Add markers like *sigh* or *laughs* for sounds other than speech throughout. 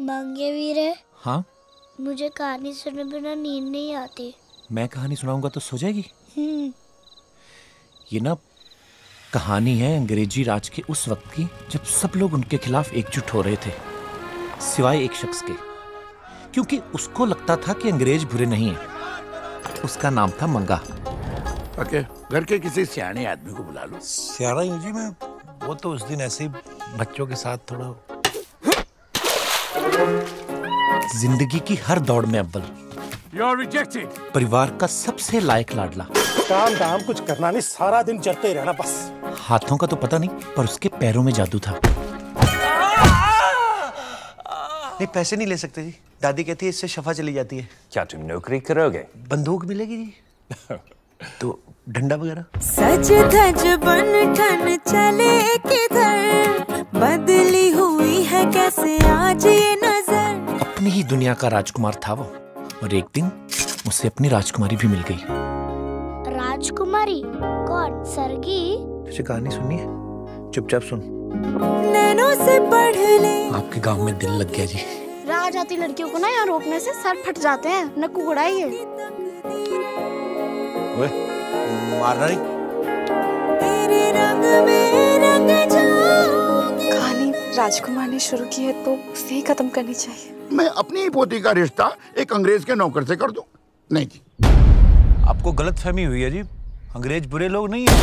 मंगे वीरे हाँ। मुझे कहानी सुने बिना नींद नहीं आती। मैं कहानी सुनाऊँगा तो सो जाएगी? हम्म, ये ना कहानी है अंग्रेज़ी राज के उस वक्त की जब सब लोग उनके खिलाफ एकजुट हो रहे थे सिवाय एक शख्स के। क्योंकि उसको लगता था कि अंग्रेज़ बुरे नहीं हैं। उसका नाम था मंगा। ओके घर के किसी सियाने आदमी को बुला लो। सियारा यूँ जी मैं। वो तो उस दिन ऐसे बच्चों के साथ थोड़ा ज़िंदगी की हर दौड़ में अव्वल। परिवार का सबसे लायक लाडला। काम दाम कुछ करना नहीं सारा दिन चलते रहना बस। हाथों का तो पता नहीं पर उसके पैरों में जादू था। नहीं पैसे नहीं ले सकते जी। दादी कहती है इससे शफा चली जाती है। क्या तुम नौकरी करोगे? बंदूक मिलेगी जी। *laughs* तो डंडा वगैरह? सज धज बन ठन चले अपनी ही दुनिया का राजकुमार था वो। और एक दिन उसे अपनी राजकुमारी भी मिल गई। राजकुमारी? कौन? सरगी? तुझे कहानी सुननी है? चुपचाप सुन। नैनों से पढ़ ले। आपके गाँव में दिल लग गया जी। राह जाती लड़कियों को ना यहाँ रोकने से सर फट जाते हैं। नक्कू गुड़ाइए ओए मारना नहीं। तेरे रंग में रंग राजकुमार ने शुरू की है तो उसे ही खत्म करनी चाहिए। मैं अपनी ही पोती का रिश्ता एक अंग्रेज़ के नौकर से कर दूँ? नहीं जी। आपको गलत फहमी हुई है जी? अंग्रेज़ बुरे लोग नहीं है।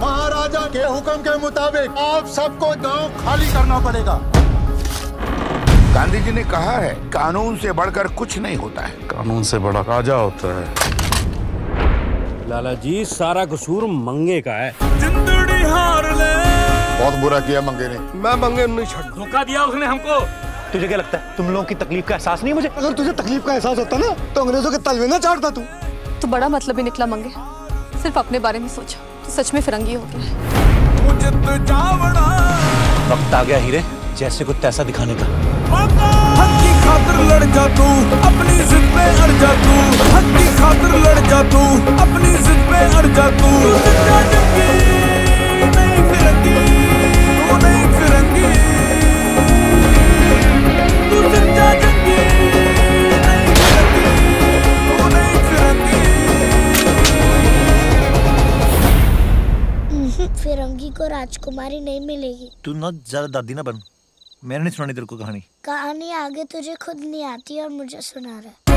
महाराजा के हुक्म के मुताबिक आप सबको गाँव खाली करना पड़ेगा। गांधी जी ने कहा है कानून से बढ़कर कुछ नहीं होता है। कानून से बड़ा राजा होता है। लाला जी सारा कसूर मंगे का है। बहुत बुरा किया मंगे ने। मैं मंगे नहीं छोड़ धोखा दिया उसने हमको। तुझे क्या लगता है तुम लोगों की तकलीफ़ का एहसास नहीं मुझे? अगर तुझे तकलीफ़ का एहसास होता ना तो अंग्रेज़ों के तलवे ना चाटता तू। तो बड़ा मतलब ही निकला मंगे। सिर्फ़ अपने बारे में सोचा तो सच में फिरंगी हो गया। वक्त आ गया हीरे जैसे कुछ तैसा दिखाने का। हक की खातिर लड़ जा तू अपनी जिद पे अड़ जा तू। हक की खातिर लड़ जा तू अपनी जिद पे अड़ जा तू। फिरंगी को राजकुमारी नहीं मिलेगी। तू ना ज़्यादा दादी ना बन। मैंने नहीं सुनानी तेरे को कहानी। कहानी आगे तुझे खुद नहीं आती और मुझे सुना रहा है।